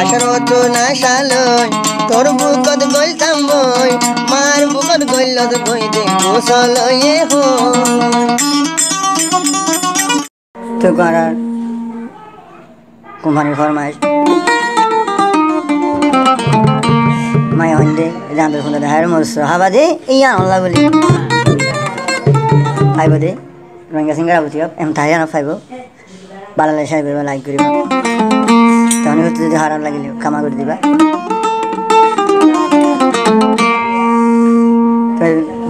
আশার তো না শালই তোর বুকত গইলতাম বই, মার বুকত গইলত গই দে গোসলয়ে হই তো করার কোম্পানির ফরমাইশ। মাই হইন্দে জানতে শুনতে হার মরছ হাবা দে ইয়া হল্লা বলি ফাইব দে রঙা সিঙ্গারা বুঝি এম তাই না ফাইব বালালে সাহেব লাইক করিব। যদি হারাম লাগিলে ক্ষমা করে দিবা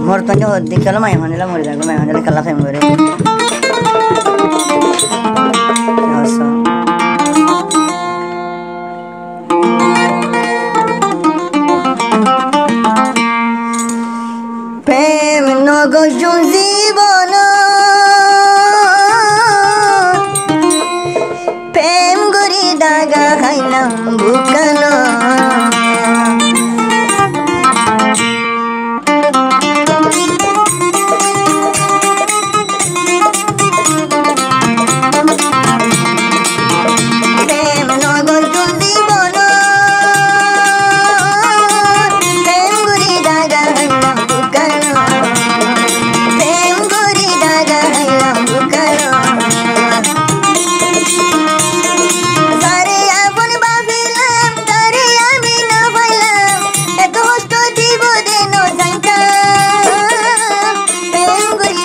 মোর তো দেখাল মাই হনিলা মরে যাব মাই হনিলা কালা ফেম করে. প্রেম জীবন daga hai nam bukano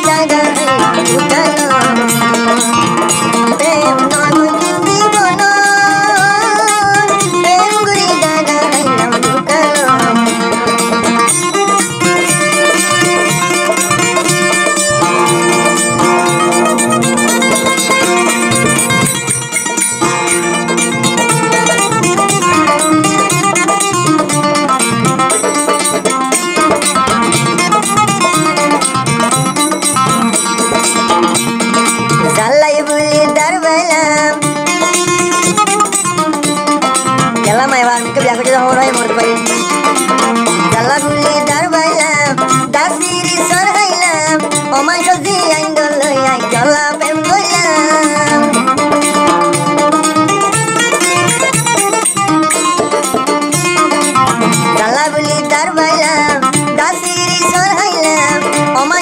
প্রেম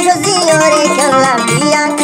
সজি ওরে খেলা বিয়া